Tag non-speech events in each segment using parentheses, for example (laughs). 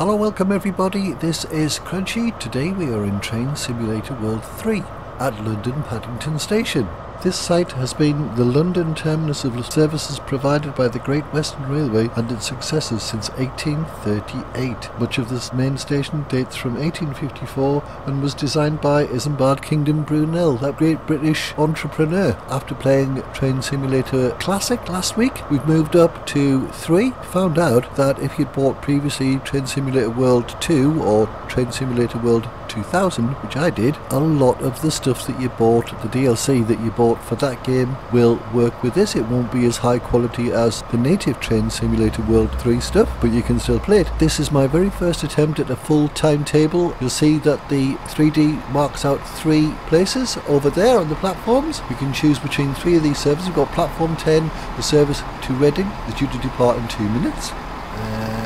Hello, welcome everybody. This is Crunchie. Today we are in Train Simulator World 3 at London Paddington Station. This site has been the London terminus of services provided by the Great Western Railway and its successors since 1838. Much of this main station dates from 1854 and was designed by Isambard Kingdom Brunel, that great British entrepreneur. After playing Train Simulator Classic last week, we've moved up to 3. Found out that if you'd bought previously Train Simulator World 2 or Train Simulator World 2000, which I did, a lot of the stuff that you bought, the DLC that you bought for that game, will work with this. It won't be as high quality as the native Train Simulator World 3 stuff, but you can still play it. This is my very first attempt at a full timetable. You'll see that the 3D marks out three places over there on the platforms. You can choose between three of these services. We've got platform 10, the service to Reading, is due to depart in two minutes. Uh,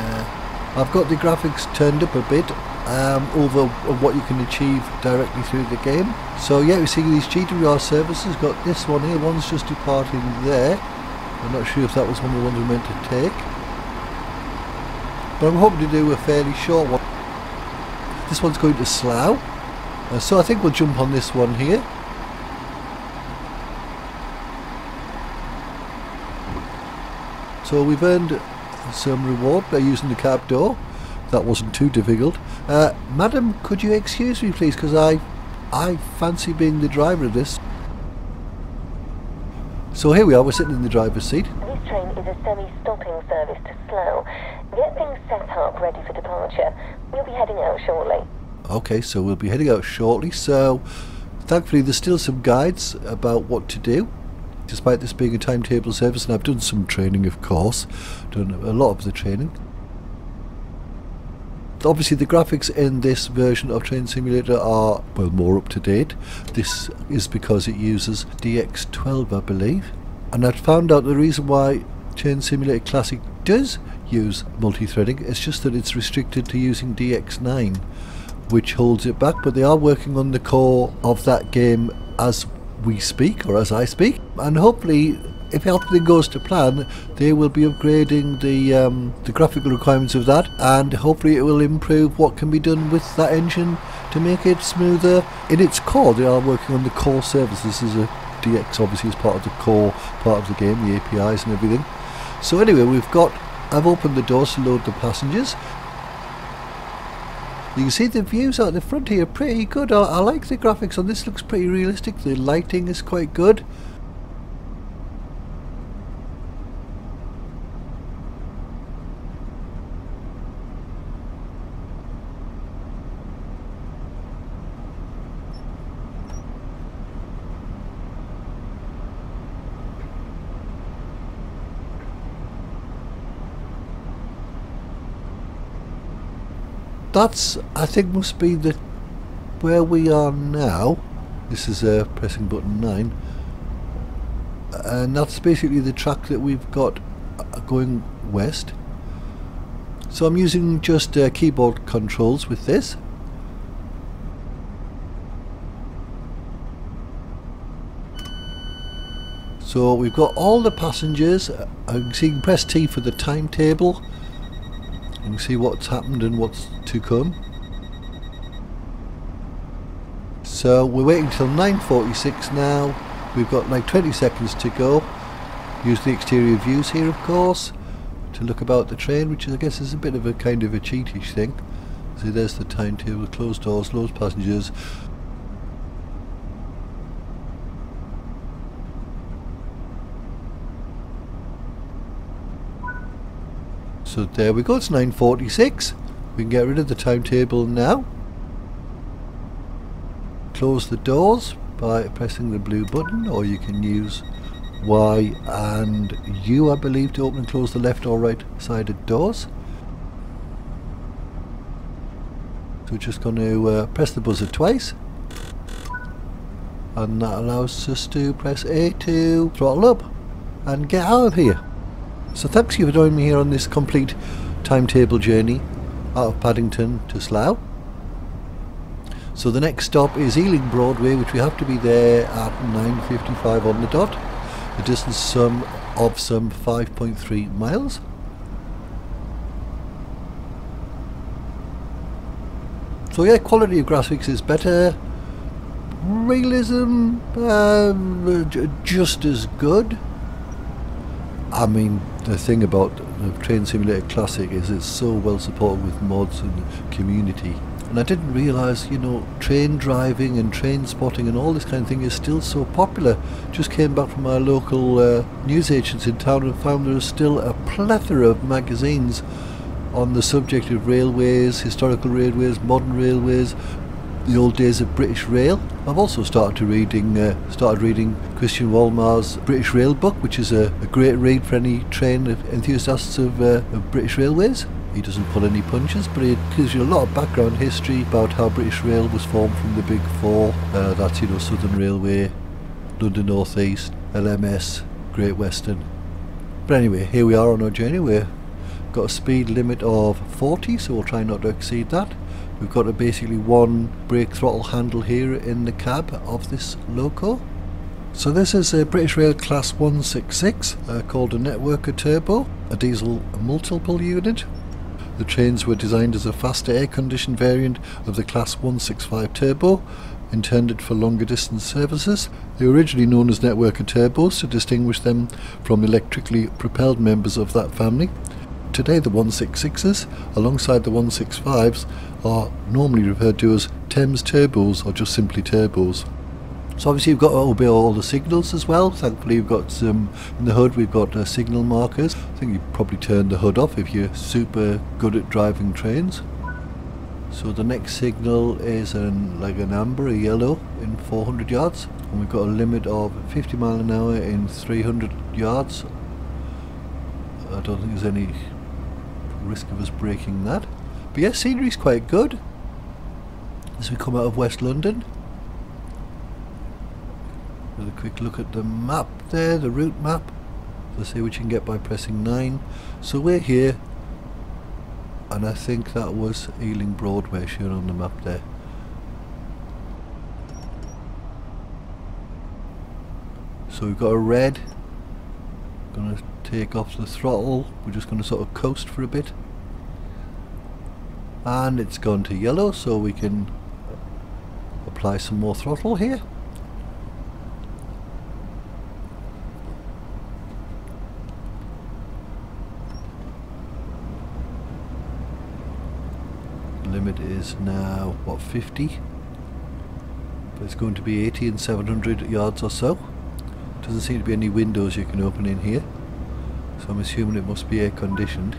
I've got the graphics turned up a bit um, over what you can achieve directly through the game. So yeah, we see these GWR services, got this one here, one's just departing there. I'm not sure if that was one of the ones we meant to take. But I'm hoping to do a fairly short one. This one's going to Slough. Uh, so I think we'll jump on this one here. So we've earned some reward by using the cab door. That wasn't too difficult. Uh, madam, could you excuse me please, because I, I fancy being the driver of this. So here we are, we're sitting in the driver's seat. This train is a semi-stopping service to Slough. Get things set up ready for departure. We'll be heading out shortly. Okay, so we'll be heading out shortly. So, thankfully, there's still some guides about what to do, despite this being a timetable service. And I've done some training, of course, done a lot of the training. Obviously, the graphics in this version of Train Simulator are well more up to date. This is because it uses DX12, I believe. And I've found out the reason why Train Simulator Classic does use multi-threading. It's just that it's restricted to using DX9 which holds it back but they are working on the core of that game as we speak or as I speak and hopefully if everything goes to plan they will be upgrading the um, the graphical requirements of that and hopefully it will improve what can be done with that engine to make it smoother. In its core they are working on the core service. This is a DX obviously as part of the core part of the game the APIs and everything. So anyway we've got I've opened the doors to load the passengers you can see the views out the front here pretty good. I, I, like the graphics on this, looks pretty realistic. The lighting is quite good. That's I think must be the where we are now. This is uh, pressing button 9 and that's basically the track that we've got uh, going west. So I'm using just uh, keyboard controls with this. So we've got all the passengers. Uh, you can press T for the timetable can see what's happened and what's to come. So we're waiting till 9.46 now. We've got like 20 seconds to go. Use the exterior views here of course to look about the train which I guess is a bit of a kind of a cheatish thing. See there's the timetable, closed doors, loads passengers. So there we go, it's 9.46. We can get rid of the timetable now. Close the doors by pressing the blue button or you can use Y and U I believe to open and close the left or right sided doors. So we're just going to uh, press the buzzer twice and that allows us to press A to throttle up and get out of here. So thanks you for joining me here on this complete timetable journey out of Paddington to Slough. So the next stop is Ealing Broadway which we have to be there at 9.55 on the dot. The distance some of some 5.3 miles. So yeah, quality of graphics is better. Realism, um, just as good. I mean, the thing about the Train Simulator Classic is it's so well supported with mods and community. And I didn't realise, you know, train driving and train spotting and all this kind of thing is still so popular. Just came back from my local uh, news agents in town and found there is still a plethora of magazines on the subject of railways, historical railways, modern railways, the old days of British Rail. I've also started to reading uh, started reading Christian Wolmar's British Rail book, which is a, a great read for any train enthusiasts of, uh, of British Railways. He doesn't pull any punches, but it gives you a lot of background history about how British Rail was formed from the Big Four. Uh, that's you know Southern Railway, London North East, LMS, Great Western. But anyway, here we are on our journey. We've got a speed limit of 40, so we'll try not to exceed that. We've got a basically one brake throttle handle here in the cab of this loco. So this is a British Rail Class 166 uh, called a Networker Turbo, a diesel multiple unit. The trains were designed as a faster air-conditioned variant of the Class 165 Turbo, intended for longer distance services. They were originally known as Networker Turbos to distinguish them from electrically propelled members of that family. Today the 166s, alongside the 165s, are normally referred to as Thames turbos or just simply turbos. So obviously you've got obey all the signals as well. Thankfully you've got some, in the HUD we've got uh, signal markers. I think you probably turn the HUD off if you're super good at driving trains. So the next signal is an, like an amber, a yellow in 400 yards. And we've got a limit of 50 mile an hour in 300 yards. I don't think there's any risk of us breaking that. But yeah, scenery's quite good. As we come out of West London. With a quick look at the map there, the route map. Let's see what you can get by pressing 9. So we're here. And I think that was Ealing Broadway shown on the map there. So we've got a red. Gonna take off the throttle. We're just going to sort of coast for a bit. And it's gone to yellow so we can apply some more throttle here. limit is now what 50 but it's going to be 80 and 700 yards or so doesn't seem to be any windows you can open in here so I'm assuming it must be air conditioned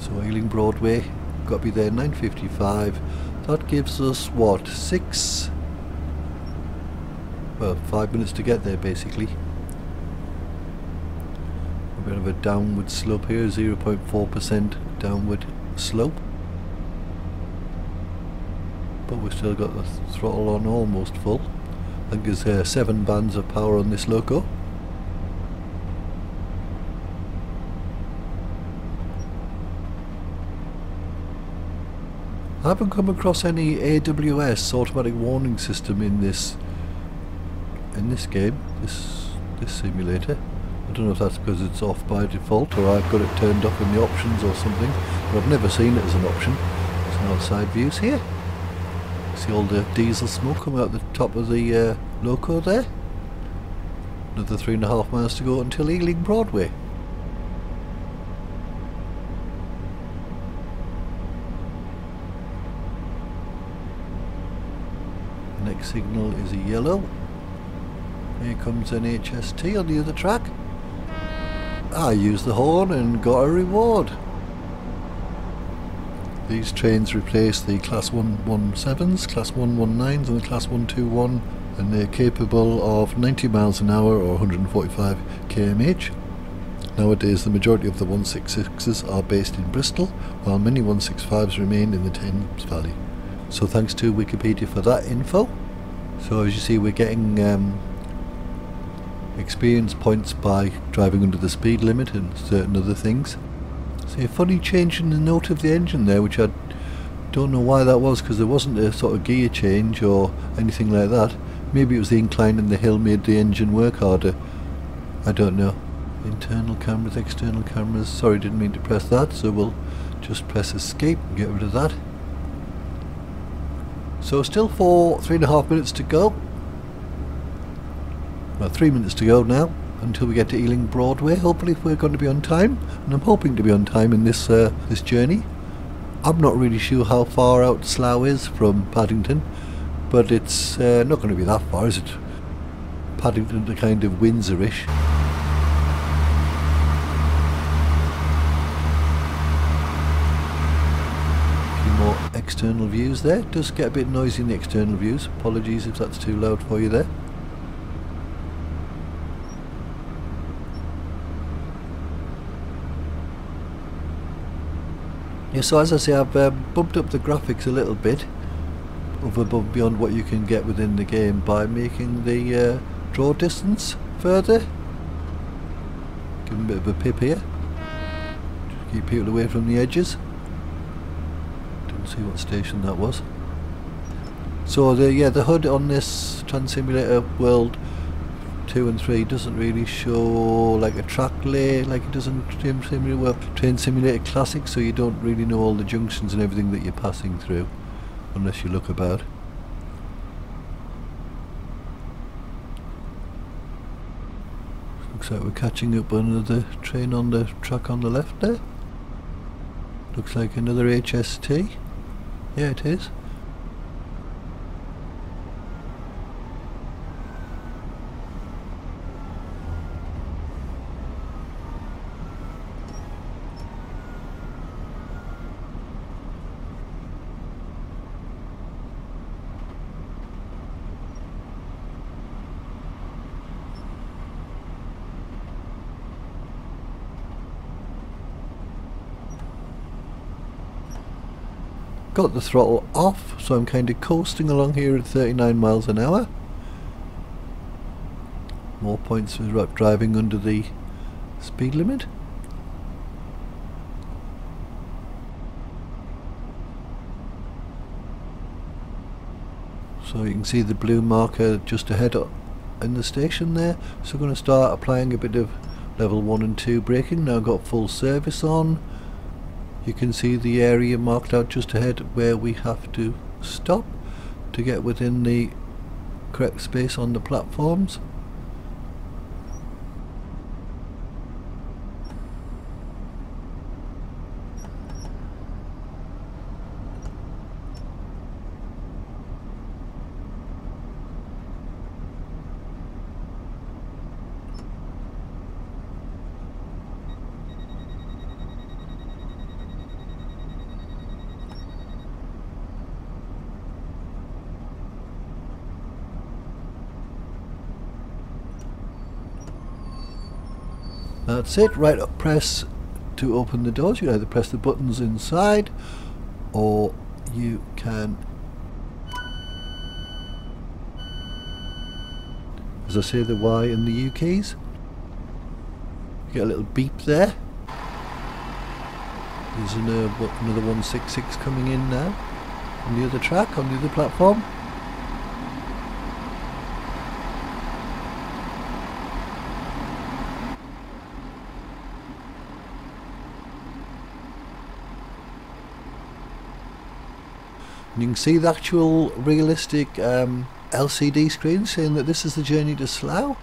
so Ealing Broadway got to be there 9.55 that gives us what six? Well five minutes to get there basically. A bit of a downward slope here 0.4% downward slope. But we've still got the throttle on almost full I think there's uh, seven bands of power on this loco I haven't come across any AWS automatic warning system in this in this game, this this simulator. I don't know if that's because it's off by default or I've got it turned off in the options or something, but I've never seen it as an option. There's no side views here. See all the diesel smoke coming out the top of the uh, loco there. Another three and a half miles to go until Ealing Broadway. next signal is a yellow. Here comes an HST on the other track. I used the horn and got a reward. These trains replace the Class 117s, Class 119s and the Class 121 and they're capable of 90 miles an hour or 145 kmh. Nowadays the majority of the 166s are based in Bristol while many 165s remain in the Thames Valley. So thanks to Wikipedia for that info. So as you see we're getting um, experience points by driving under the speed limit and certain other things. See a funny change in the note of the engine there which I don't know why that was because there wasn't a sort of gear change or anything like that. Maybe it was the incline in the hill made the engine work harder. I don't know. Internal cameras, external cameras. Sorry didn't mean to press that so we'll just press escape and get rid of that. So still for three and a half minutes to go. About three minutes to go now until we get to Ealing Broadway. Hopefully, we're going to be on time, and I'm hoping to be on time in this uh, this journey. I'm not really sure how far out Slough is from Paddington, but it's uh, not going to be that far, is it? Paddington to kind of Windsorish. more external views there. It does get a bit noisy in the external views. Apologies if that's too loud for you there. Yeah, so as I say, I've uh, bumped up the graphics a little bit over above beyond what you can get within the game by making the uh, draw distance further. Give them a bit of a pip here. Just keep people away from the edges. Didn't see what station that was. So the yeah the HUD on this Train Simulator World 2 and 3 doesn't really show like a track lay like it does in Train Simulator, well, Train Simulator Classic so you don't really know all the junctions and everything that you're passing through unless you look about. Looks like we're catching up another train on the track on the left there. Looks like another HST. Yeah it is. Got the throttle off so I'm kind of coasting along here at 39 miles an hour. More points for driving under the speed limit. So you can see the blue marker just ahead in the station there. So I'm going to start applying a bit of level 1 and 2 braking. Now I've got full service on you can see the area marked out just ahead where we have to stop to get within the correct space on the platforms That's it, right up press to open the doors. You either press the buttons inside or you can as I say the Y and the U keys. You get a little beep there. There's another, another 166 coming in now on the other track, on the other platform. And you can see the actual realistic um, LCD screen saying that this is the journey to Slough.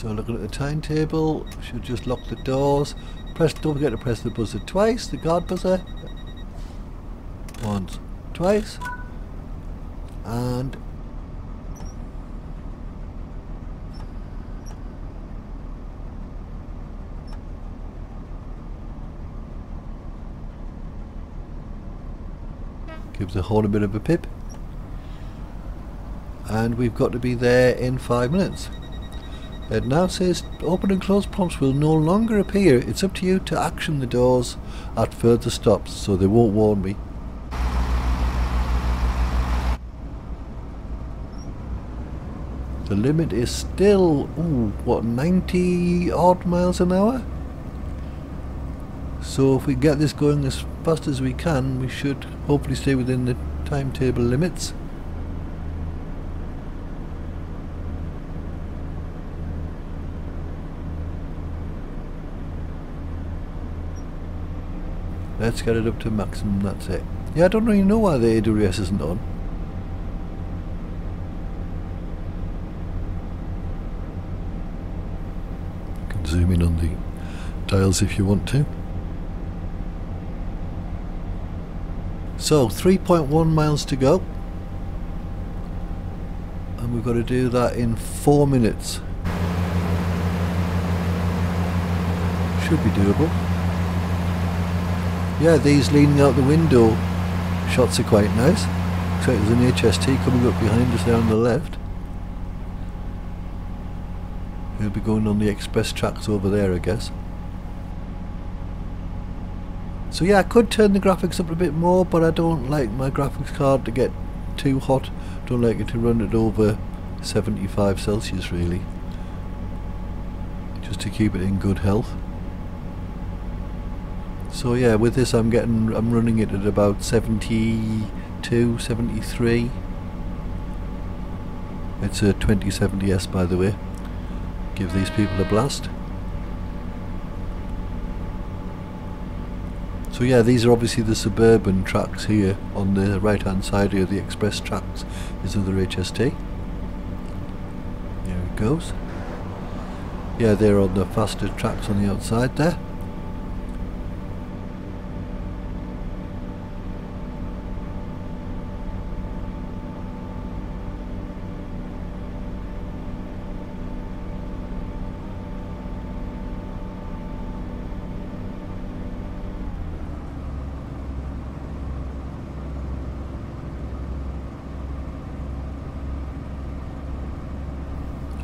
So looking at the timetable, should just lock the doors. Press, don't forget to press the buzzer twice, the guard buzzer. Once, twice. And gives the horn a bit of a pip and we've got to be there in five minutes it now says open and close prompts will no longer appear. It's up to you to action the doors at further stops so they won't warn me. The limit is still, ooh, what, 90 odd miles an hour? So if we get this going as fast as we can, we should hopefully stay within the timetable limits. Let's get it up to maximum, that's it. Yeah, I don't really know why the AWS isn't on. You can zoom in on the dials if you want to. So 3.1 miles to go. And we've got to do that in 4 minutes. Should be doable. Yeah, these leaning out the window shots are quite nice. Looks like there's an HST coming up behind us there on the left. He'll be going on the express tracks over there I guess. So yeah, I could turn the graphics up a bit more, but I don't like my graphics card to get too hot. Don't like it to run it over 75 Celsius really. Just to keep it in good health. So yeah, with this I'm getting, I'm running it at about 72, 73. It's a 2070S by the way. Give these people a blast. So yeah, these are obviously the suburban tracks here. On the right hand side here, the express tracks is other HST. There it goes. Yeah, they're on the faster tracks on the outside there.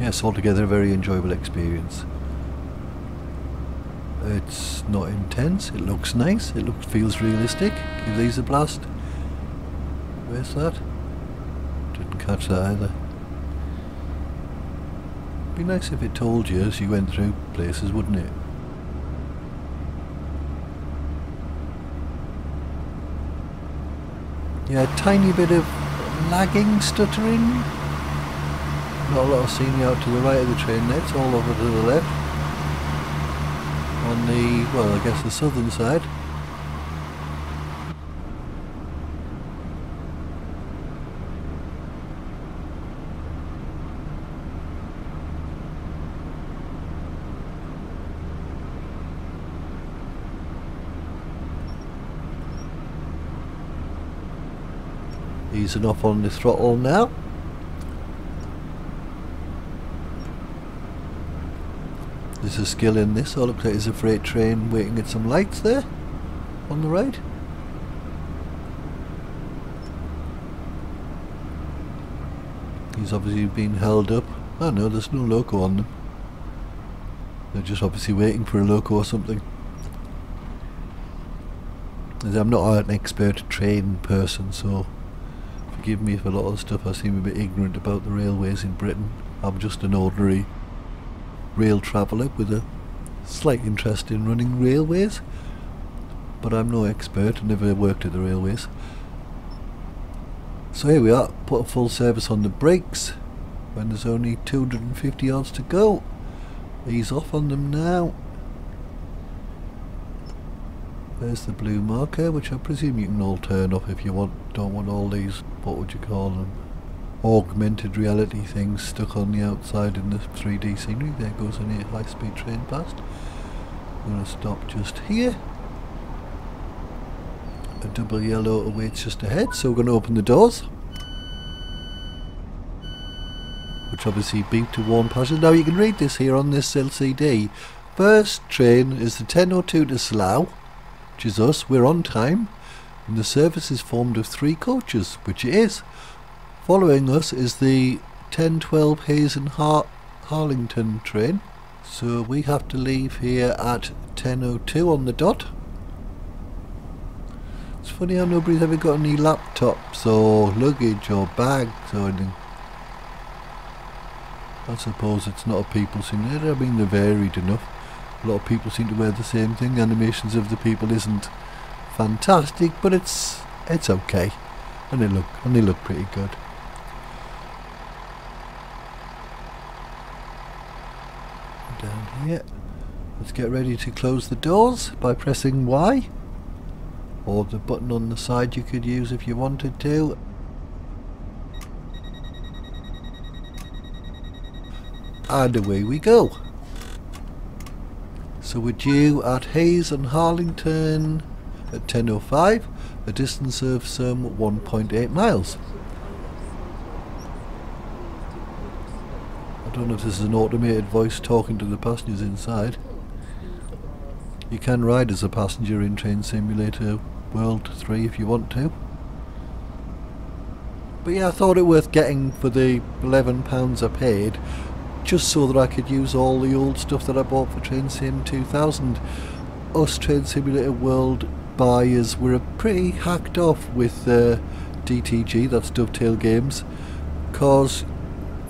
Yes, altogether a very enjoyable experience. It's not intense, it looks nice, it looks feels realistic. Give these a blast. Where's that? Didn't catch that either. Be nice if it told you as you went through places, wouldn't it? Yeah, a tiny bit of lagging, stuttering, not a lot of scenery out to the right of the train it's all over to the left. On the, well I guess the southern side. Easing off on the throttle now. There's a skill in this. Oh, looks like there's a freight train waiting at some lights there on the right. He's obviously been held up. Oh no, there's no loco on them. They're just obviously waiting for a loco or something. As I'm not an expert train person, so forgive me if a lot of stuff I seem a bit ignorant about the railways in Britain. I'm just an ordinary rail traveller with a slight interest in running railways, but I'm no expert, never worked at the railways. So here we are, put a full service on the brakes when there's only 250 yards to go. Ease off on them now. There's the blue marker, which I presume you can all turn off if you want. Don't want all these, what would you call them? Augmented reality things stuck on the outside in the 3D scenery. There goes a high speed train past. I'm going to stop just here. A double yellow awaits just ahead, so we're going to open the doors. Which obviously beep to warn passengers. Now you can read this here on this LCD. First train is the 1002 to Slough, which is us, we're on time. And the service is formed of three coaches, which it is. Following us is the 1012 Hayes and Har Harlington train. So we have to leave here at 10.02 on the dot. It's funny how nobody's ever got any laptops or luggage or bags or anything. I suppose it's not a people simulator. I mean, they're varied enough. A lot of people seem to wear the same thing. Animations of the people isn't fantastic, but it's it's okay, and they look and they look pretty good. Down let's get ready to close the doors by pressing Y, or the button on the side you could use if you wanted to. And away we go. So we're due at Hayes and Harlington at 10.05, a distance of some 1.8 miles. Don't know if this is an automated voice talking to the passengers inside. You can ride as a passenger in Train Simulator World 3 if you want to. But yeah, I thought it worth getting for the £11 I paid just so that I could use all the old stuff that I bought for Train Sim 2000. Us Train Simulator World buyers were pretty hacked off with uh, DTG, that's Dovetail Games, because,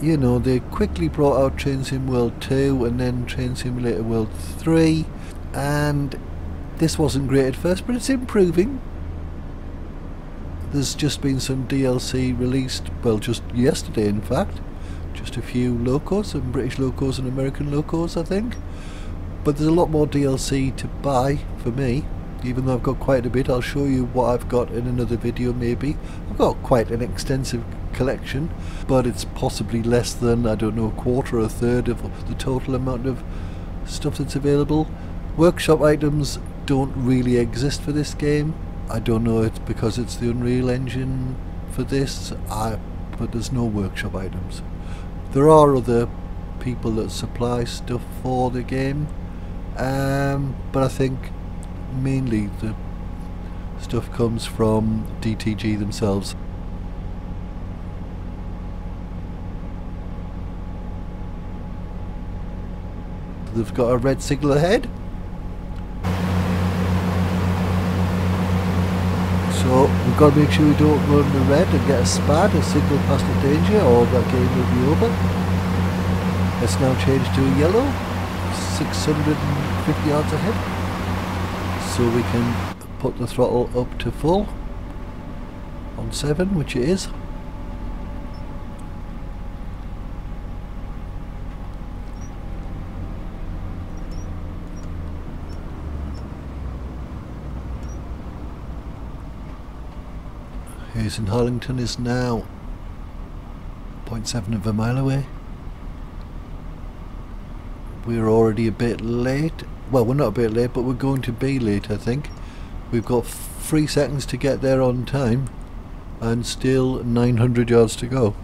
you know, they quickly brought out Train Sim World 2 and then Train Simulator World 3, and this wasn't great at first, but it's improving. There's just been some DLC released, well, just yesterday in fact just a few locos, some British locos and American locos I think. But there's a lot more DLC to buy for me, even though I've got quite a bit. I'll show you what I've got in another video maybe. I've got quite an extensive collection, but it's possibly less than, I don't know, a quarter or a third of the total amount of stuff that's available. Workshop items don't really exist for this game. I don't know it's because it's the Unreal Engine for this, I, but there's no workshop items. There are other people that supply stuff for the game, um, but I think mainly the stuff comes from DTG themselves. They've got a red signal ahead. So we've got to make sure we don't run the red and get a spad, a signal past the danger, or that game will be over. Let's now change to yellow, 650 yards ahead. So we can put the throttle up to full on 7, which it is. Hayes in Harlington is now 0.7 of a mile away. We're already a bit late. Well, we're not a bit late, but we're going to be late, I think. We've got three seconds to get there on time, and still 900 yards to go.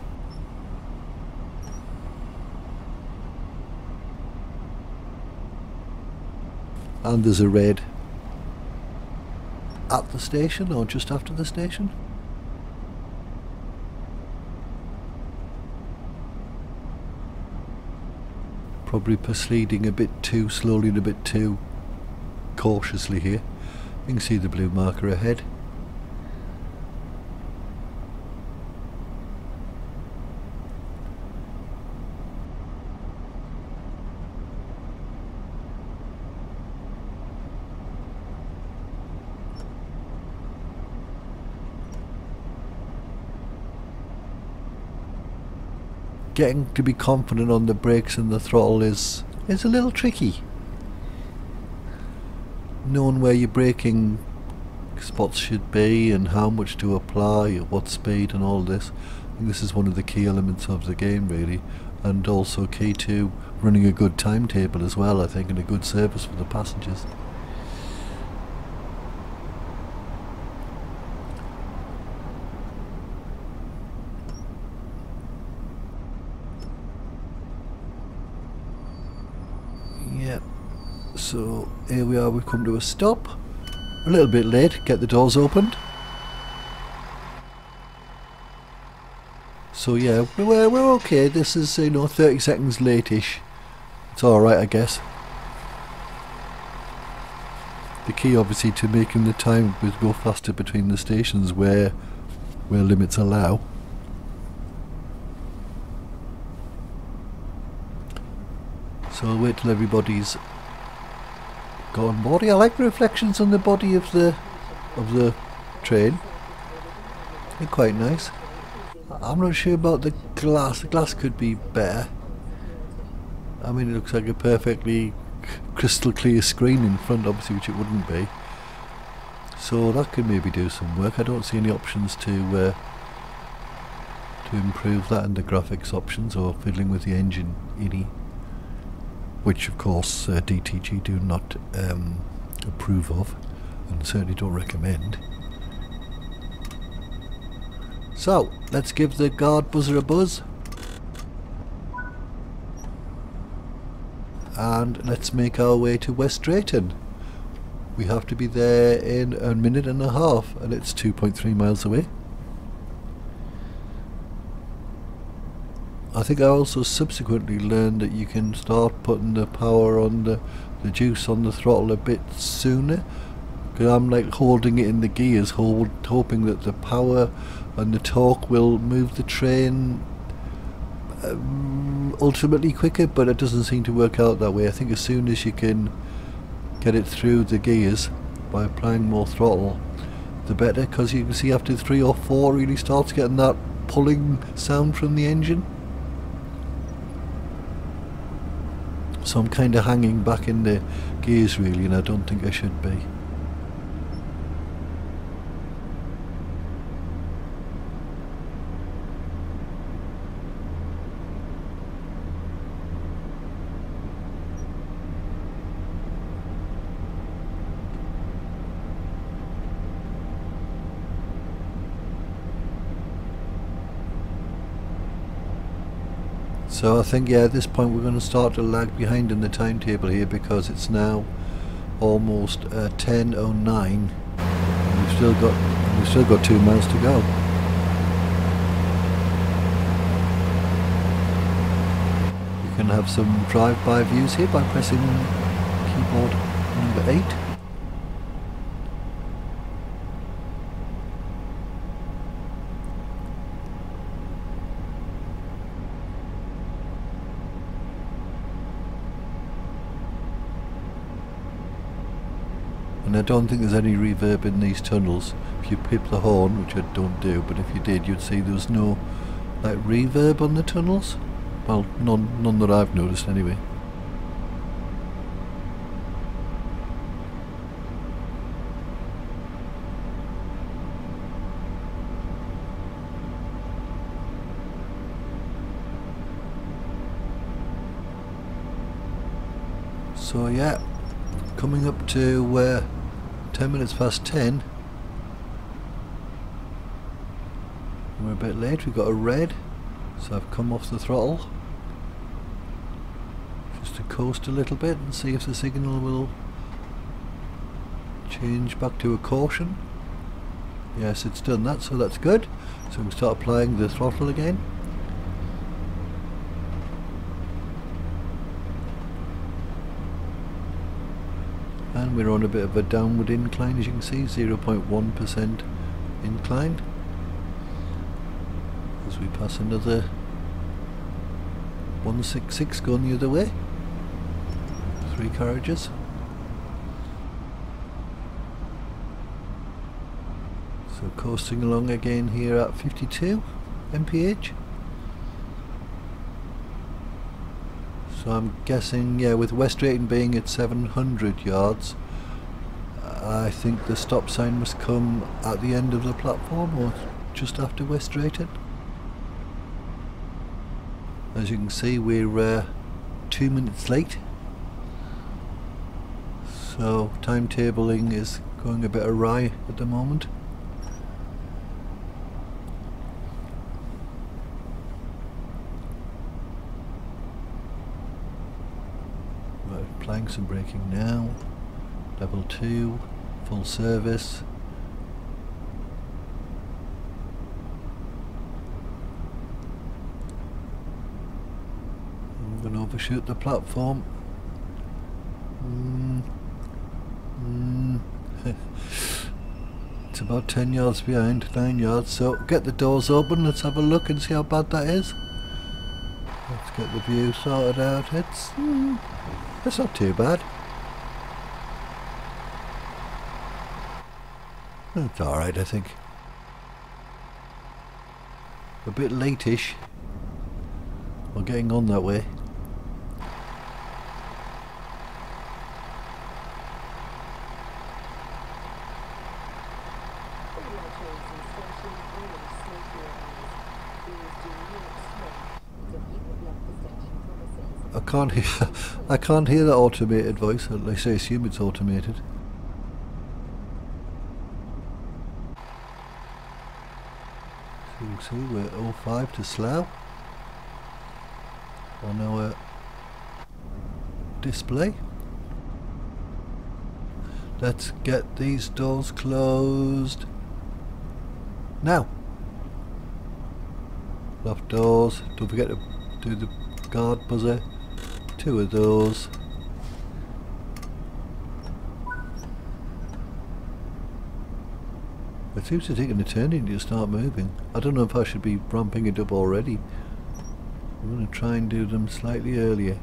And there's a red at the station, or just after the station. Probably proceeding a bit too slowly and a bit too cautiously here. You can see the blue marker ahead. Getting to be confident on the brakes and the throttle is is a little tricky. Knowing where your braking spots should be and how much to apply at what speed and all this. Think this is one of the key elements of the game really and also key to running a good timetable as well I think and a good service for the passengers. So here we are, we've come to a stop. A little bit late, get the doors opened. So yeah, we're, we're okay. This is, you know, 30 seconds late-ish. It's alright, I guess. The key, obviously, to making the time go faster between the stations where, where limits allow So I'll wait till everybody's gone. Yeah, I like the reflections on the body of the of the train. They're quite nice. I'm not sure about the glass. The glass could be better. I mean, it looks like a perfectly crystal clear screen in front, obviously, which it wouldn't be. So that could maybe do some work. I don't see any options to uh, to improve that in the graphics options or fiddling with the engine any, which of course uh, DTG do not um, approve of and certainly don't recommend. So, let's give the guard buzzer a buzz. And let's make our way to West Drayton. We have to be there in a minute and a half and it's 2.3 miles away. I think I also subsequently learned that you can start putting the power on the, the juice on the throttle a bit sooner. Because I'm like holding it in the gears, hold, hoping that the power and the torque will move the train um, ultimately quicker, but it doesn't seem to work out that way. I think as soon as you can get it through the gears by applying more throttle, the better, because you can see after three or four really starts getting that pulling sound from the engine. So I'm kind of hanging back in the gears really, and I don't think I should be. So I think yeah at this point we're going to start to lag behind in the timetable here because it's now almost uh, 10.09 we've still got we've still got two miles to go. You can have some drive-by views here by pressing keyboard number 8. And I don't think there's any reverb in these tunnels. If you pip the horn, which I don't do, but if you did you'd see there's no like reverb on the tunnels. Well, none, none that I've noticed anyway. So yeah, coming up to uh, 10 minutes past 10 we're a bit late. We've got a red so I've come off the throttle. Just to coast a little bit and see if the signal will change back to a caution. Yes it's done that so that's good. So we start applying the throttle again we're on a bit of a downward incline as you can see 0.1% incline. As we pass another 166 going the other way. Three carriages. So coasting along again here at 52 mph So I'm guessing, yeah, with West Drayton being at 700 yards, I think the stop sign must come at the end of the platform or just after West Drayton. As you can see, we're uh, two minutes late. So timetabling is going a bit awry at the moment. Some braking now. Level 2, full service. I'm going to overshoot the platform. Mm. Mm. (laughs) it's about 10 yards behind, 9 yards, so get the doors open, let's have a look and see how bad that is. Let's Get the view sorted out. It's, mm, it's not too bad. It's alright, I think. A bit late-ish. We're getting on that way. I can't hear (laughs) I can't hear the automated voice, at least I assume it's automated. See we're all 05 to Slough on our display. Let's get these doors closed. Now. Loft doors. Don't forget to do the guard buzzer. Two of those. It seems to take an eternity to start moving. I don't know if I should be ramping it up already. I'm going to try and do them slightly earlier.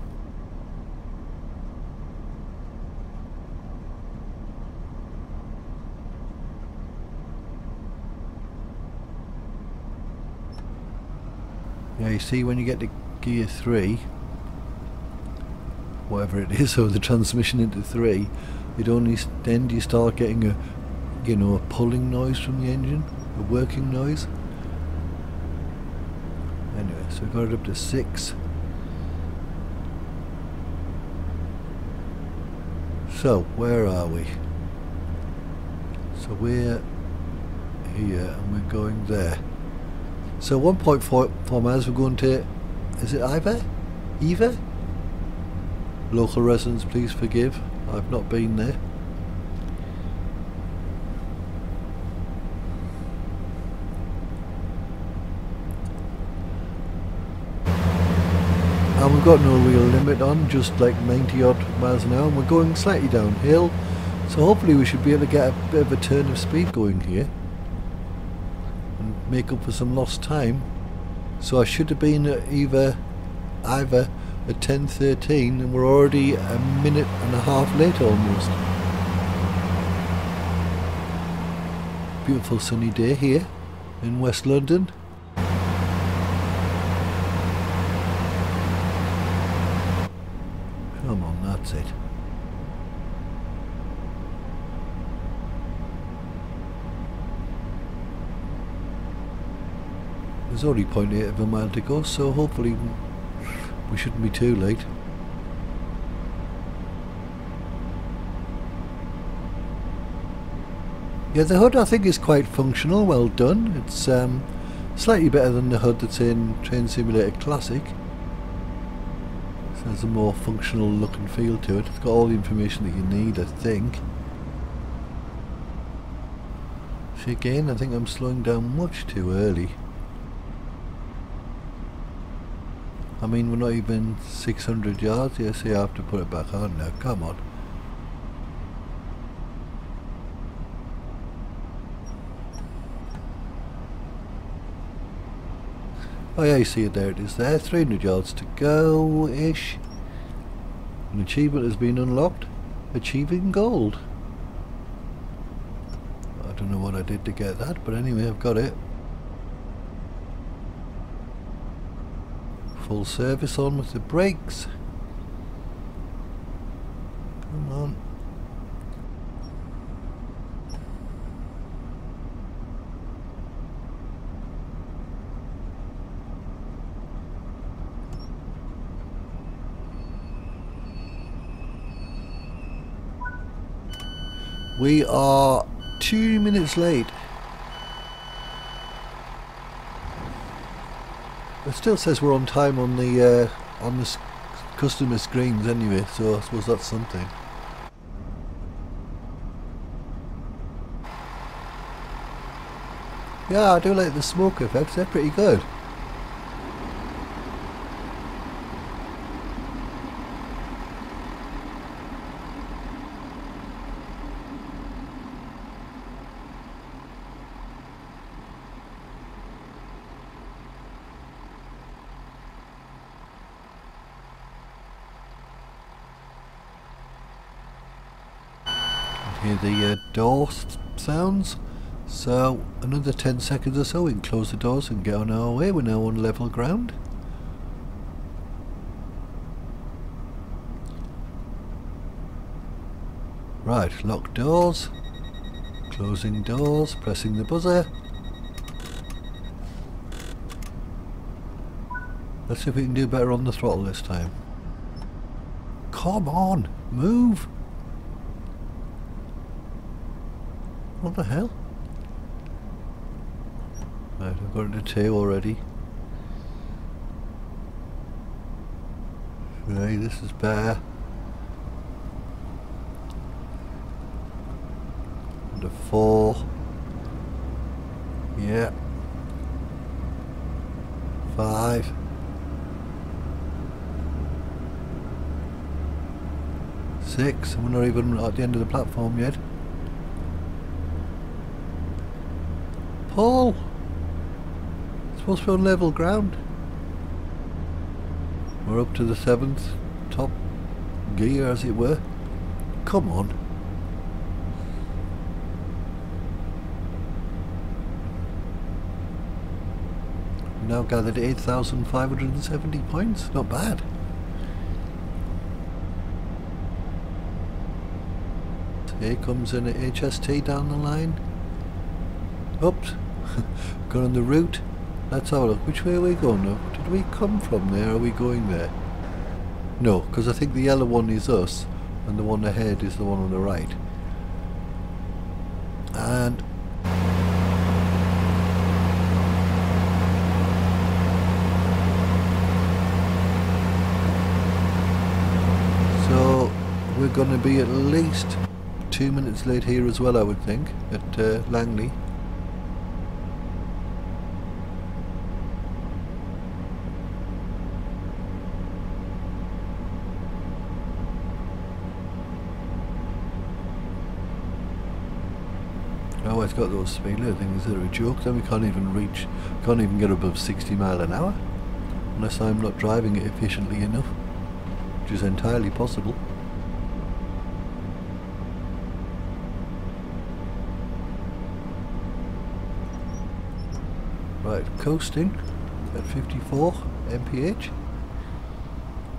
Yeah, you see when you get to gear 3, whatever it is, (laughs) or the transmission into 3, it only then you start getting a, you know, a pulling noise from the engine, a working noise. Anyway, so we got it up to 6. So, where are we? So we're here and we're going there. So 1.4 miles we're going to, is it Iver? Iver? Local residents please forgive, I've not been there. And we've got no real limit on, just like 90 odd miles an hour and we're going slightly downhill. So hopefully we should be able to get a bit of a turn of speed going here and make up for some lost time. So I should have been at either either at 10.13 and we're already a minute and a half late almost. Beautiful sunny day here in West London. Come on, that's it. There's only 0.8 of a mile to go, so hopefully we shouldn't be too late. Yeah, the HUD I think is quite functional, well done. It's um, slightly better than the HUD that's in Train Simulator Classic. So a more functional look and feel to it. It's got all the information that you need, I think. So again, I think I'm slowing down much too early. I mean, we're not even 600 yards. Yes, I have to put it back on now. Come on. Oh yeah, you see it there, it is there. 300 yards to go-ish. An achievement has been unlocked. Achieving gold. I don't know what I did to get that, but anyway, I've got it. full service on with the brakes. Come on. We are two minutes late. It still says we're on time on the uh, on the customer screens anyway, so I suppose that's something. Yeah, I do like the smoke effects, they're pretty good. Hear the uh, door sounds. So another 10 seconds or so we can close the doors and get on our way. We're now on level ground. Right, lock doors. Closing doors, pressing the buzzer. Let's see if we can do better on the throttle this time. Come on, move! What the hell? Right, I've got into two already. Right, this is better. Under four. Yeah. Five. Six. We're not even at the end of the platform yet. To be on level ground. We're up to the seventh top gear as it were. Come on. Now gathered 8,570 points. Not bad. Here comes an HST down the line. Oops. (laughs) Got on the route. Let's have a look. Which way are we going now? Did we come from there? Are we going there? No, because I think the yellow one is us and the one ahead is the one on the right. And so we're going to be at least two minutes late here as well I would think at uh, Langley. It's got those speed limit things that are a joke. Then we can't even reach, can't even get above 60 mile an hour, unless I'm not driving it efficiently enough, which is entirely possible. Right, coasting at 54 mph,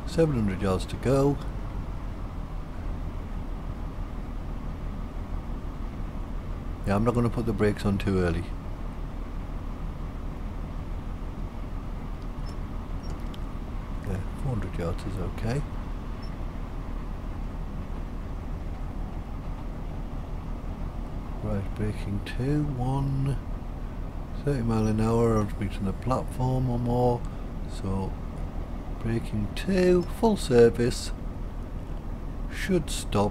700 yards to go. Yeah, I'm not going to put the brakes on too early. Yeah, 400 yards is okay. Right, braking two, one, 30 mile an hour, I'm reaching the platform or more. So, braking two, full service, should stop,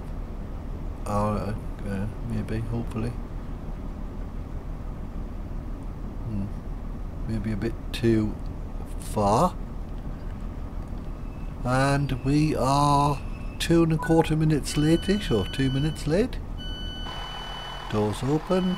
uh, uh, maybe, hopefully. Maybe a bit too far. And we are two and a quarter minutes late-ish, or two minutes late. Doors open.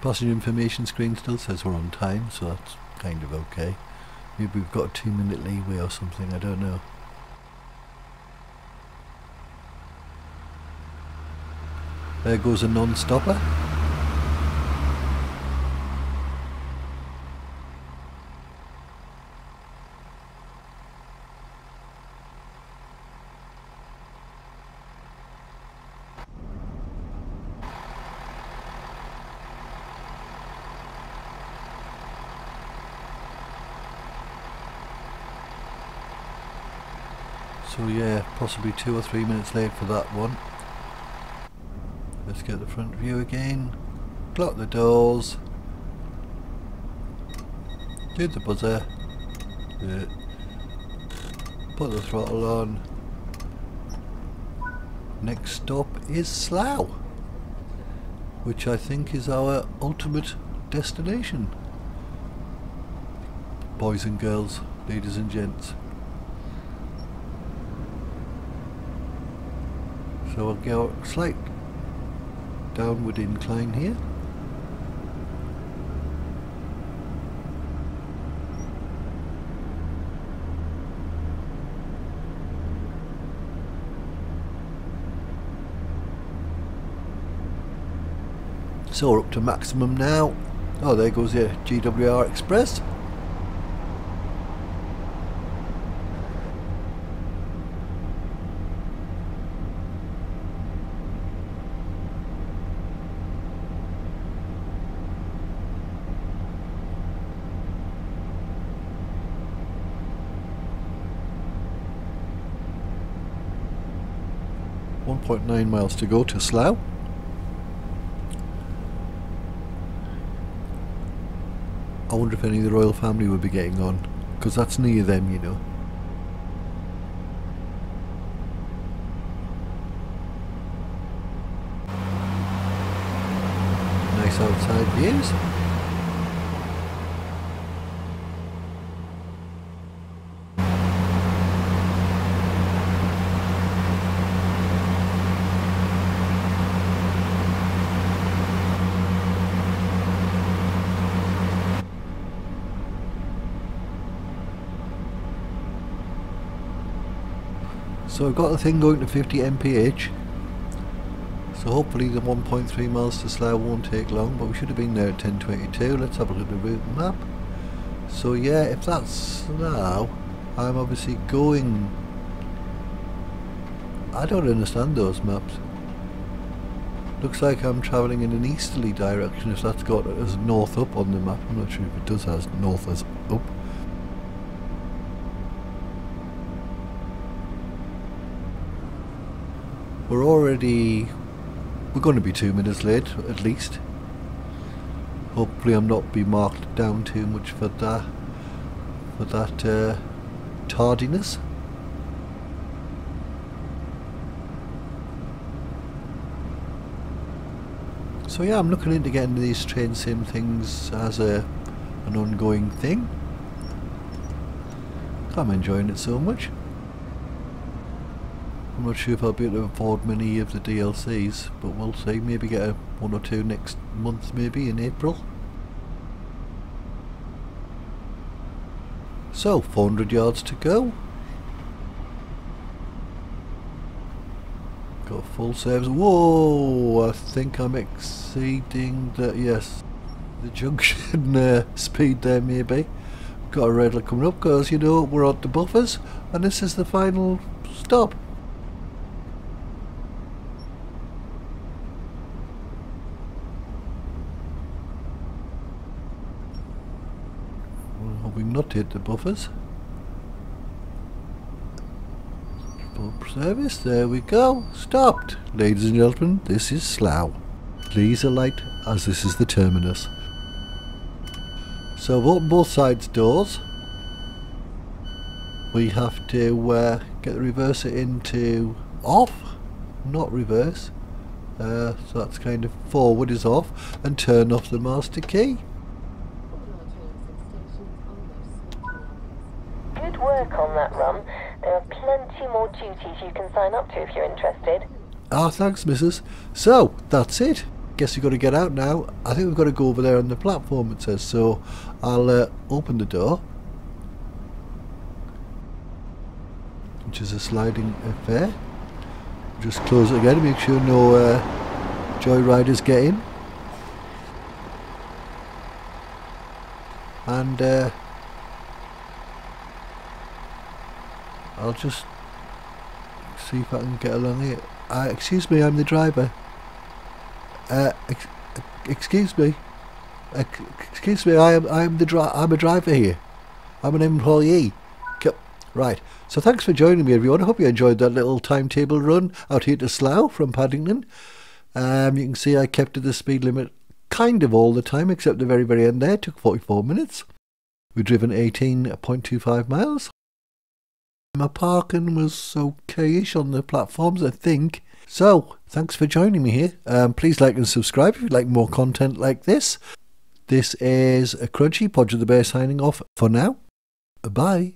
Passenger information screen still says we're on time, so that's kind of okay. Maybe we've got a two minute leeway or something, I don't know. There goes a non-stopper. So yeah, possibly two or three minutes late for that one. Let's get the front view again. Lock the doors. Do the buzzer. Yeah. Put the throttle on. Next stop is Slough, which I think is our ultimate destination. Boys and girls, ladies and gents. So I'll go a slight downward incline here. So we're up to maximum now. Oh, there goes the GWR Express. One point nine miles to go to Slough. I wonder if any of the royal family will be getting on, because that's near them, you know. Nice outside views. So I've got the thing going to 50 mph. So hopefully the 1.3 miles to Slough won't take long, but we should have been there at 10.22. Let's have a look at the route map. So yeah, if that's now, I'm obviously going... I don't understand those maps. Looks like I'm travelling in an easterly direction if that's got as north up on the map. I'm not sure if it does has north as up. We're already... We're going to be two minutes late, at least. Hopefully I'm not be marked down too much for that... For that, uh, tardiness. So yeah, I'm looking into getting these train sim things as a an ongoing thing. I'm enjoying it so much. I'm not sure if I'll be able to afford many of the DLCs, but we'll see. Maybe get a one or two next month, maybe in April. So, 400 yards to go. Got full service. Whoa! I think I'm exceeding the yes, the junction (laughs) uh, speed there maybe. Got a red light coming up because you know we're at the buffers, and this is the final stop. Hit the buffers. Service, there we go. Stopped. Ladies and gentlemen, this is Slough. Please alight as this is the terminus. So I've opened both sides doors. We have to uh, get the reverser into off, not reverse. Uh, so that's kind of forward is off and turn off the master key. Good work on that run. There are plenty more duties to if you're interested. Ah, thanks, missus. So, that's it. Guess we've got to get out now. I think we've got to go over there on the platform, it says. So, I'll uh, open the door. Which is a sliding affair. Just close it again to make sure no uh, joyriders get in. And uh, I'll just see if I can get along here. Uh, excuse me, I'm the driver. Uh, ex excuse me. Ex excuse me, I am I am the dri I'm a driver here. I'm an employee. Right. So thanks for joining me, everyone. I hope you enjoyed that little timetable run out here to Slough from Paddington. Um, you can see I kept to the speed limit kind of all the time, except the very very end there. It took 44 minutes. We've driven 18.25 miles. My parking was okayish on the platforms, I think. So, thanks for joining me here. Um, please like and subscribe if you'd like more content like this. This is a Crunchie Podger the Bear signing off for now. Bye.